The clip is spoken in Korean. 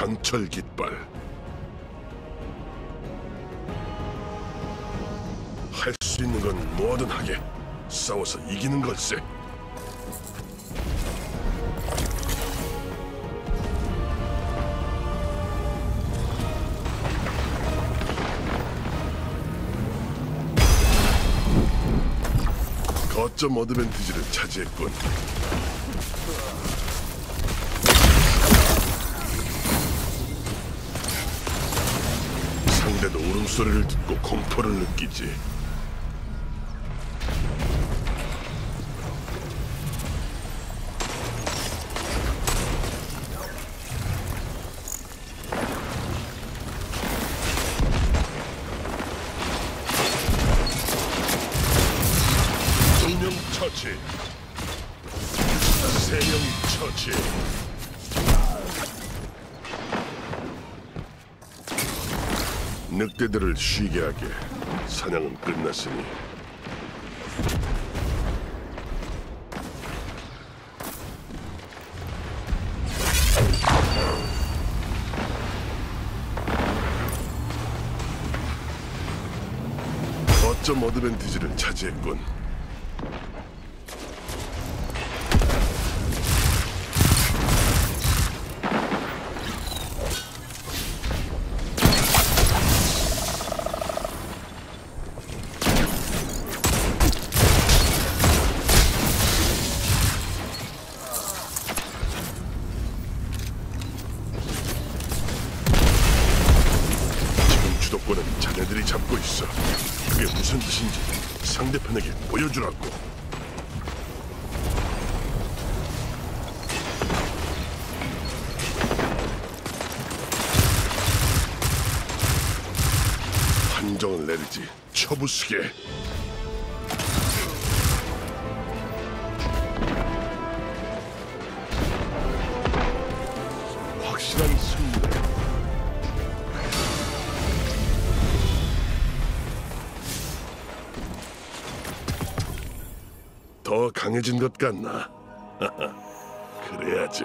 강철 깃발. 할 수 있는 건 뭐든 하게. 싸워서 이기는 걸세. 거점 어드밴티지를 차지했군 상대도 울음소리를 듣고 공포를 느끼지. 두명 처치. 세명 처치. 늑대들을 쉬게 하게. 사냥은 끝났으니. 거점 어드밴티지를 차지했군 주도권은 자네들이 잡고 있어. 그게 무슨 뜻인지 상대편에게 보여주라고. 판정을 내리지 처부수게. 확실한 승리 더 강해진 것 같나? 그래야지.